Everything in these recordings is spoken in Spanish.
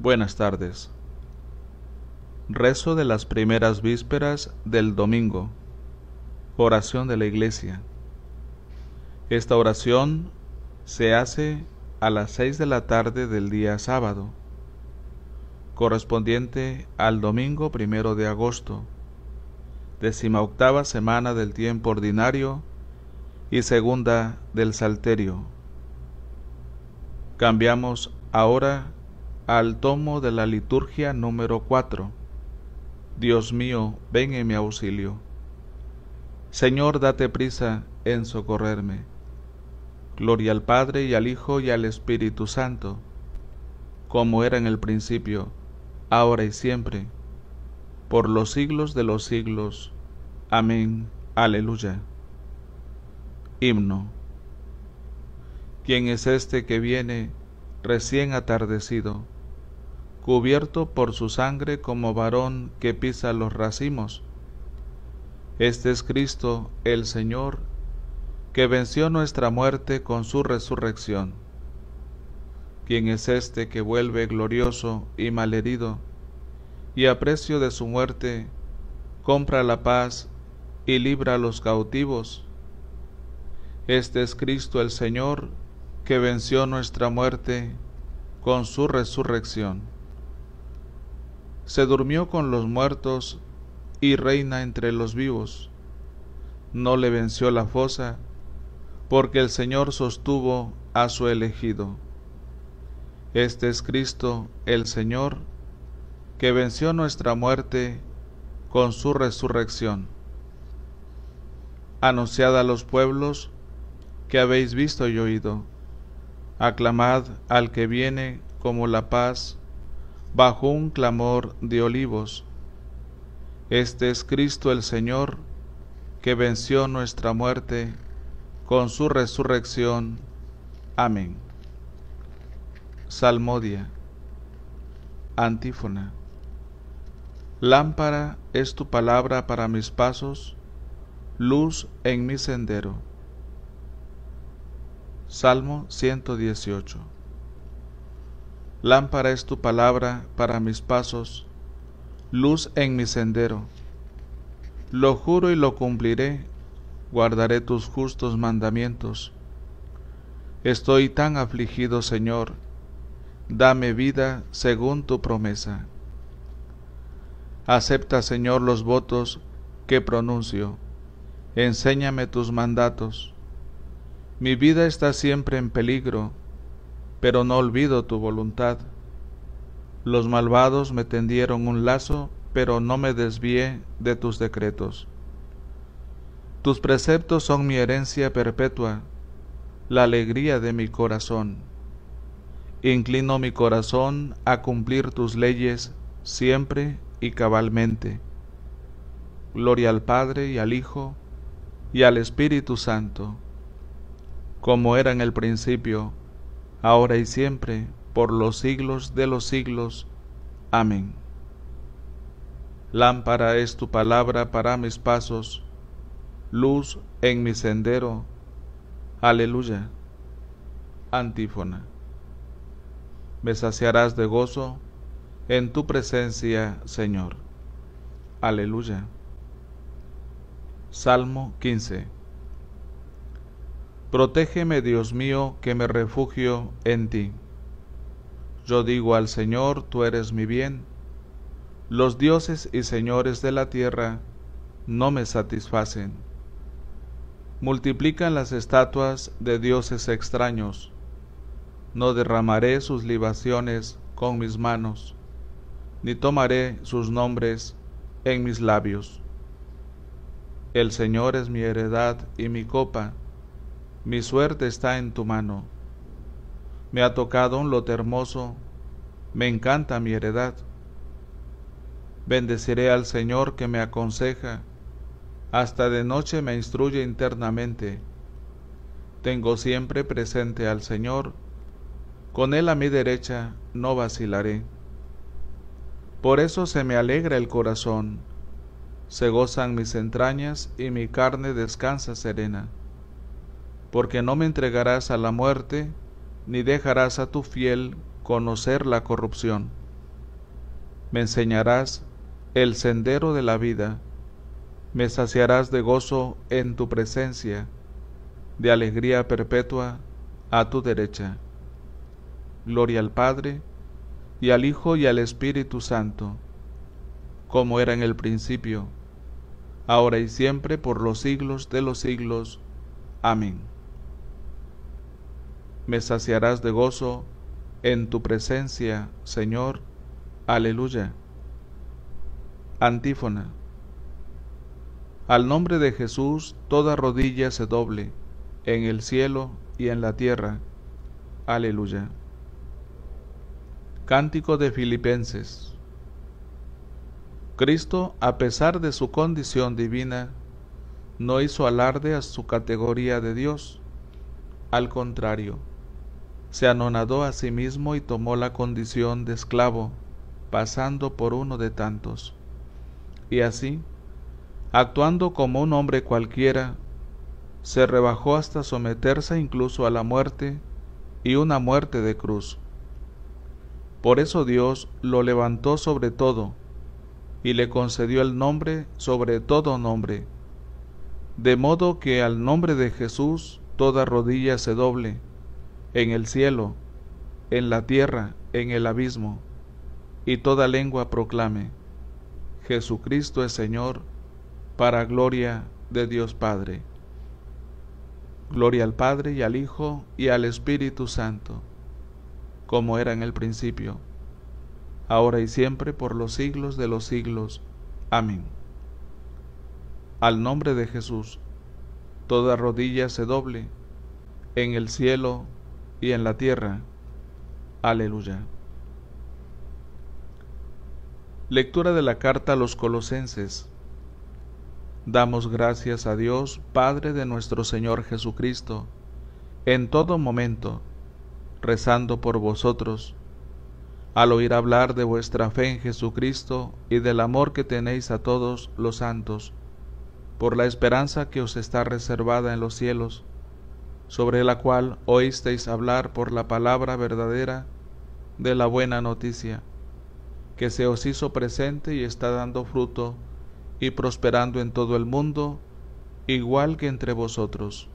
Buenas tardes. Rezo de las primeras vísperas del domingo. Oración de la iglesia. Esta oración se hace a las seis de la tarde del día sábado, correspondiente al domingo primero de agosto, décima octava semana del tiempo ordinario y segunda del Salterio. Cambiamos ahora al tomo de la liturgia número 4. Dios mío, ven en mi auxilio. Señor, date prisa en socorrerme. Gloria al Padre y al Hijo y al Espíritu Santo, como era en el principio, ahora y siempre, por los siglos de los siglos. Amén. Aleluya. Himno. ¿Quién es este que viene recién atardecido? Cubierto por su sangre como varón que pisa los racimos. Este es Cristo el Señor, que venció nuestra muerte con su resurrección. ¿Quién es este que vuelve glorioso y malherido, y a precio de su muerte compra la paz y libra a los cautivos? Este es Cristo el Señor, que venció nuestra muerte con su resurrección se durmió con los muertos y reina entre los vivos. No le venció la fosa, porque el Señor sostuvo a su elegido. Este es Cristo el Señor, que venció nuestra muerte con su resurrección. Anunciad a los pueblos que habéis visto y oído. Aclamad al que viene como la paz bajo un clamor de olivos. Este es Cristo el Señor, que venció nuestra muerte con su resurrección. Amén. Salmodia. Antífona. Lámpara es tu palabra para mis pasos, luz en mi sendero. Salmo 118. Lámpara es tu palabra para mis pasos, luz en mi sendero. Lo juro y lo cumpliré, guardaré tus justos mandamientos. Estoy tan afligido, Señor, dame vida según tu promesa. Acepta, Señor, los votos que pronuncio, enséñame tus mandatos. Mi vida está siempre en peligro pero no olvido tu voluntad. Los malvados me tendieron un lazo, pero no me desvié de tus decretos. Tus preceptos son mi herencia perpetua, la alegría de mi corazón. Inclino mi corazón a cumplir tus leyes siempre y cabalmente. Gloria al Padre y al Hijo y al Espíritu Santo, como era en el principio, ahora y siempre, por los siglos de los siglos. Amén. Lámpara es tu palabra para mis pasos, luz en mi sendero. Aleluya. Antífona. Me saciarás de gozo en tu presencia, Señor. Aleluya. Salmo 15. Protégeme, Dios mío, que me refugio en ti. Yo digo al Señor, tú eres mi bien. Los dioses y señores de la tierra no me satisfacen. Multiplican las estatuas de dioses extraños. No derramaré sus libaciones con mis manos, ni tomaré sus nombres en mis labios. El Señor es mi heredad y mi copa mi suerte está en tu mano. Me ha tocado un lote hermoso, me encanta mi heredad. Bendeciré al Señor que me aconseja, hasta de noche me instruye internamente. Tengo siempre presente al Señor, con Él a mi derecha no vacilaré. Por eso se me alegra el corazón, se gozan mis entrañas y mi carne descansa serena porque no me entregarás a la muerte, ni dejarás a tu fiel conocer la corrupción. me enseñarás el sendero de la vida, me saciarás de gozo en tu presencia, de alegría perpetua a tu derecha. Gloria al Padre, y al Hijo y al Espíritu Santo, como era en el principio, ahora y siempre, por los siglos de los siglos. Amén. Me saciarás de gozo en tu presencia, Señor. Aleluya. Antífona. Al nombre de Jesús toda rodilla se doble, en el cielo y en la tierra. Aleluya. Cántico de Filipenses. Cristo, a pesar de su condición divina, no hizo alarde a su categoría de Dios. Al contrario, se anonadó a sí mismo y tomó la condición de esclavo, pasando por uno de tantos. Y así, actuando como un hombre cualquiera, se rebajó hasta someterse incluso a la muerte y una muerte de cruz. Por eso Dios lo levantó sobre todo y le concedió el nombre sobre todo nombre, de modo que al nombre de Jesús toda rodilla se doble, en el cielo, en la tierra, en el abismo, y toda lengua proclame, Jesucristo es Señor, para gloria de Dios Padre. Gloria al Padre y al Hijo y al Espíritu Santo como era en el principio, ahora y siempre, por los siglos de los siglos. Amén. Al nombre de Jesús, toda rodilla se doble, en el cielo y en la tierra. Aleluya. Lectura de la carta a los colosenses. Damos gracias a Dios, Padre de nuestro Señor Jesucristo, en todo momento rezando por vosotros, al oír hablar de vuestra fe en Jesucristo y del amor que tenéis a todos los santos, por la esperanza que os está reservada en los cielos, sobre la cual oísteis hablar por la palabra verdadera de la buena noticia, que se os hizo presente y está dando fruto y prosperando en todo el mundo, igual que entre vosotros.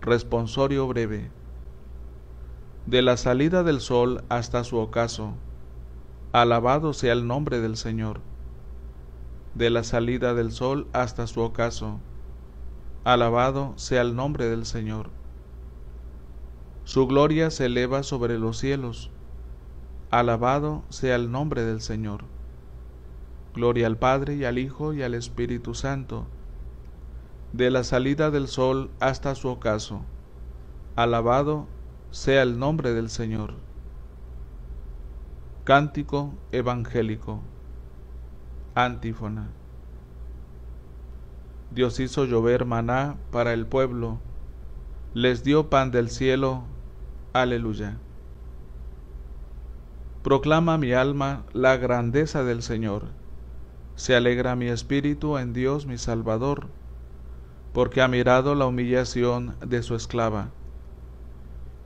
Responsorio breve de la salida del sol hasta su ocaso. Alabado sea el nombre del Señor. De la salida del sol hasta su ocaso. Alabado sea el nombre del Señor. Su gloria se eleva sobre los cielos. Alabado sea el nombre del Señor. Gloria al Padre y al Hijo y al Espíritu Santo. De la salida del sol hasta su ocaso. Alabado sea el nombre del Señor. Cántico evangélico. Antífona. Dios hizo llover maná para el pueblo, les dio pan del cielo. Aleluya. Proclama mi alma la grandeza del Señor. Se alegra mi espíritu en Dios mi Salvador, porque ha mirado la humillación de su esclava.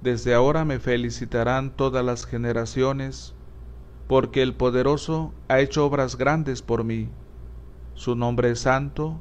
Desde ahora me felicitarán todas las generaciones, porque el poderoso ha hecho obras grandes por mí. Su nombre es santo,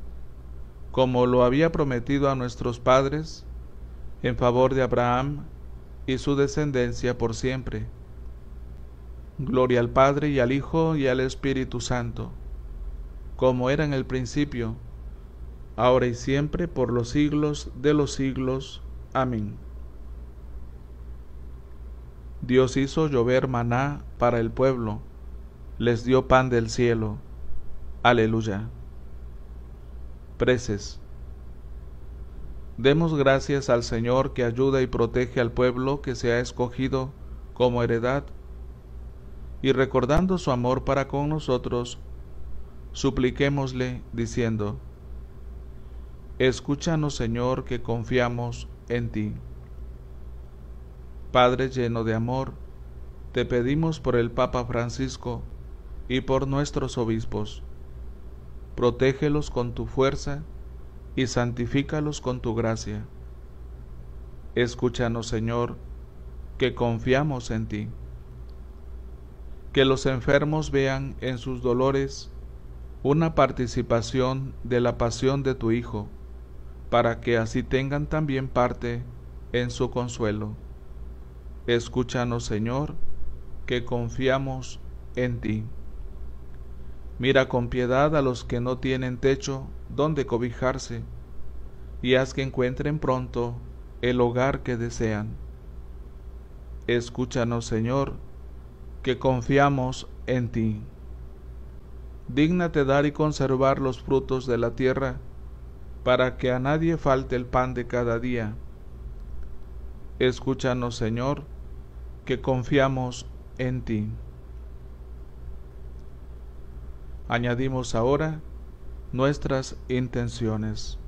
como lo había prometido a nuestros padres, en favor de Abraham y su descendencia por siempre. Gloria al Padre y al Hijo y al Espíritu Santo, como era en el principio, ahora y siempre, por los siglos de los siglos. Amén. Dios hizo llover maná para el pueblo, les dio pan del cielo. Aleluya. Demos gracias al Señor que ayuda y protege al pueblo que se ha escogido como heredad. y recordando su amor para con nosotros, supliquémosle diciendo, Escúchanos Señor que confiamos en ti. Padre lleno de amor, te pedimos por el Papa Francisco y por nuestros obispos. Protégelos con tu fuerza y santifícalos con tu gracia. Escúchanos Señor, que confiamos en ti. Que los enfermos vean en sus dolores una participación de la pasión de tu Hijo para que así tengan también parte en su consuelo. Escúchanos, Señor, que confiamos en ti. Mira con piedad a los que no tienen techo donde cobijarse, y haz que encuentren pronto el hogar que desean. Escúchanos, Señor, que confiamos en ti. Dígnate dar y conservar los frutos de la tierra, para que a nadie falte el pan de cada día. Escúchanos, Señor, que confiamos en ti. Añadimos ahora nuestras intenciones.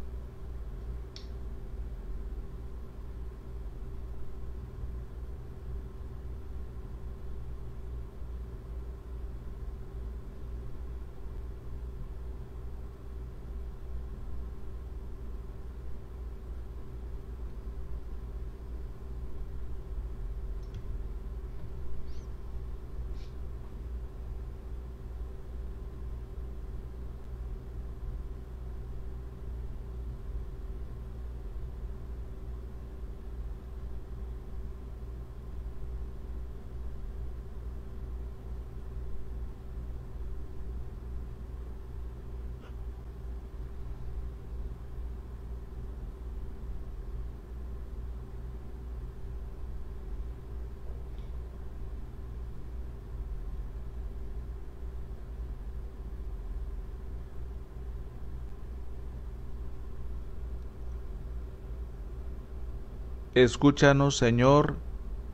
Escúchanos, Señor,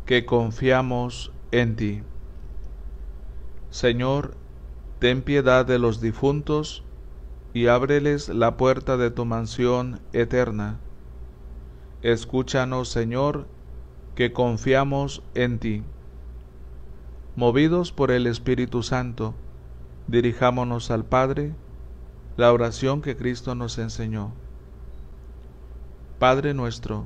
que confiamos en ti. Señor, ten piedad de los difuntos y ábreles la puerta de tu mansión eterna. Escúchanos, Señor, que confiamos en ti. Movidos por el Espíritu Santo, dirijámonos al Padre, la oración que Cristo nos enseñó. Padre nuestro,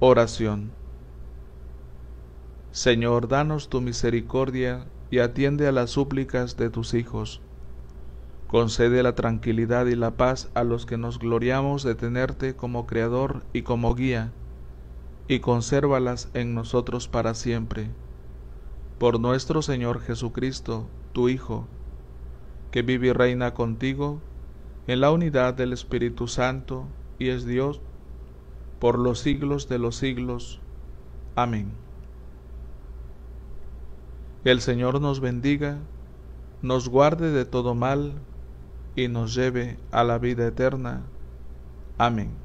Oración. Señor, danos tu misericordia y atiende a las súplicas de tus hijos. Concede la tranquilidad y la paz a los que nos gloriamos de tenerte como Creador y como guía, y consérvalas en nosotros para siempre. Por nuestro Señor Jesucristo, tu Hijo, que vive y reina contigo en la unidad del Espíritu Santo y es Dios por los siglos de los siglos. Amén. El Señor nos bendiga, nos guarde de todo mal y nos lleve a la vida eterna. Amén.